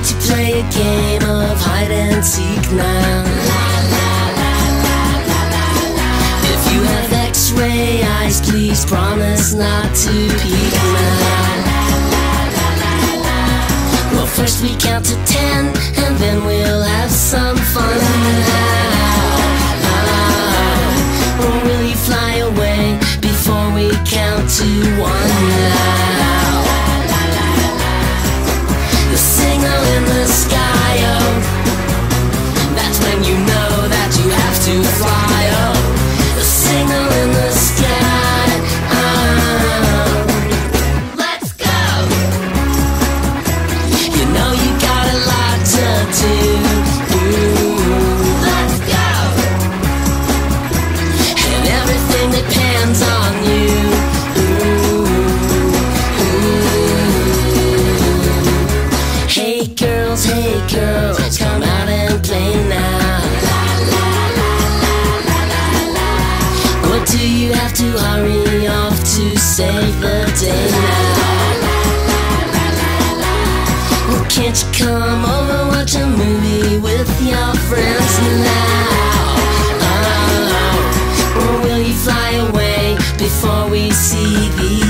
a game of hide and seek now. If you have x-ray eyes, please promise not to peek now. Well, first we count to ten, and then we'll have some fun Or will you fly away before we count to one girls, come out and play now. Or do you have to hurry off to save the day now? Well, can't you come over, watch a movie with your friends now? Oh, oh, oh, or will you fly away before we see